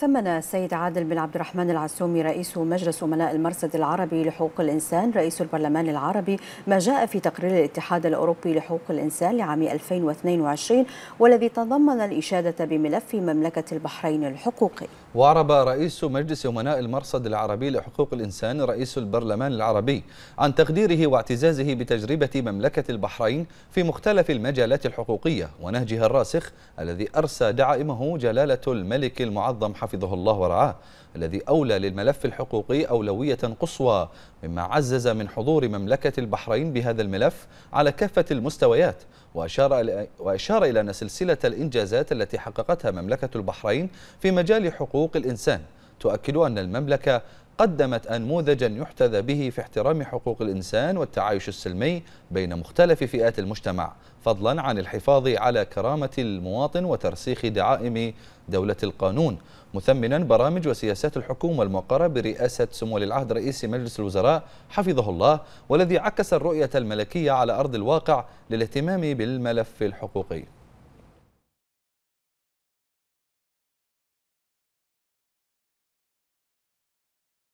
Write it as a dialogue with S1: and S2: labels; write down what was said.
S1: ثمن السيد عادل بن عبد الرحمن العسومي رئيس مجلس أمناء المرصد العربي لحقوق الإنسان رئيس البرلمان العربي ما جاء في تقرير الاتحاد الأوروبي لحقوق الإنسان لعام 2022 والذي تضمن الإشادة بملف مملكة البحرين الحقوقي.
S2: وأعرب رئيس مجلس أمناء المرصد العربي لحقوق الإنسان رئيس البرلمان العربي عن تقديره واعتزازه بتجربة مملكة البحرين في مختلف المجالات الحقوقية ونهجها الراسخ الذي أرسى دعائمه جلالة الملك المعظم حفظه الله ورعاه الذي أولى للملف الحقوقي أولوية قصوى مما عزز من حضور مملكة البحرين بهذا الملف على كافة المستويات وأشار, وأشار إلى أن سلسلة الإنجازات التي حققتها مملكة البحرين في مجال حقوق الإنسان تؤكد أن المملكة قدمت أنموذجا يحتذى به في احترام حقوق الإنسان والتعايش السلمي بين مختلف فئات المجتمع فضلا عن الحفاظ على كرامة المواطن وترسيخ دعائم دولة القانون. مثمنا برامج وسياسات الحكومة الموقرة برئاسة سمو العهد رئيس مجلس الوزراء حفظه الله والذي عكس الرؤية الملكية على أرض الواقع للاهتمام بالملف الحقوقي.